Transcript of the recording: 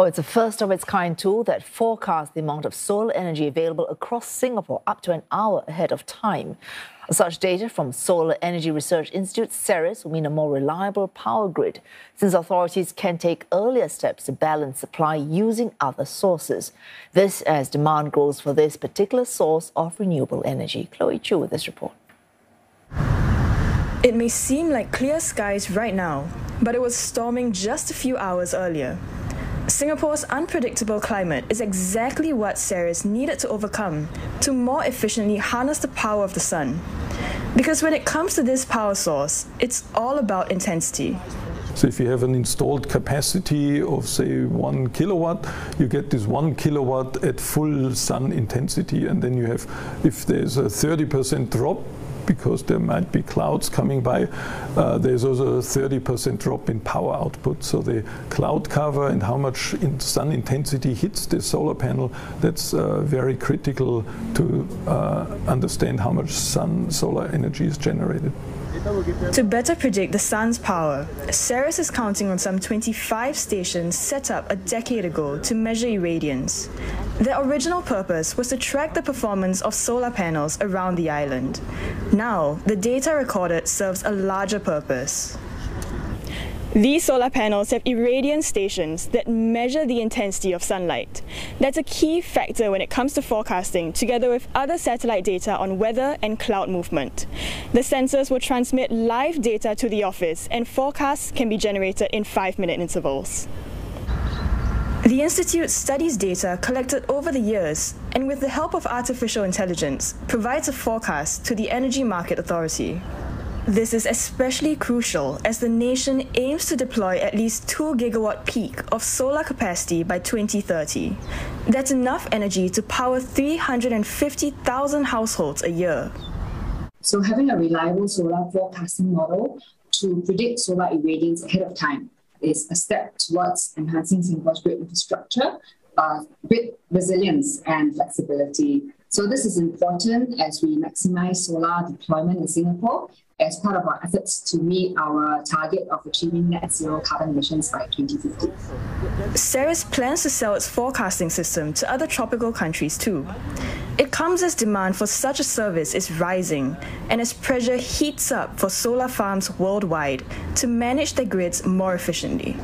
Oh, it's a first of its kind tool that forecasts the amount of solar energy available across Singapore up to an hour ahead of time. Such data from Solar Energy Research Institute, SERIS, will mean a more reliable power grid, since authorities can take earlier steps to balance supply using other sources. This as demand grows for this particular source of renewable energy. Chloe Chu with this report. It may seem like clear skies right now, but it was storming just a few hours earlier. Singapore's unpredictable climate is exactly what SERIS needed to overcome to more efficiently harness the power of the sun. Because when it comes to this power source, it's all about intensity. So if you have an installed capacity of say one kilowatt, you get this one kilowatt at full sun intensity and then you have, if there's a 30% drop, because there might be clouds coming by. Uh, there's also a 30% drop in power output. So the cloud cover and how much in sun intensity hits the solar panel, that's uh, very critical to uh, understand how much sun solar energy is generated. To better predict the sun's power, SERIS is counting on some 25 stations set up a decade ago to measure irradiance. Their original purpose was to track the performance of solar panels around the island. Now, the data recorded serves a larger purpose. These solar panels have irradiance stations that measure the intensity of sunlight. That's a key factor when it comes to forecasting, together with other satellite data on weather and cloud movement. The sensors will transmit live data to the office and forecasts can be generated in five-minute intervals. The Institute studies data collected over the years and with the help of artificial intelligence provides a forecast to the Energy Market Authority. This is especially crucial as the nation aims to deploy at least 2 gigawatt peak of solar capacity by 2030. That's enough energy to power 350,000 households a year. So having a reliable solar forecasting model to predict solar irradiance ahead of time is a step towards enhancing Singapore's grid infrastructure, uh, grid resilience and flexibility. So this is important as we maximize solar deployment in Singapore as part of our efforts to meet our target of achieving net zero carbon emissions by 2050. SERIS plans to sell its forecasting system to other tropical countries too. It comes as demand for such a service is rising and as pressure heats up for solar farms worldwide to manage their grids more efficiently.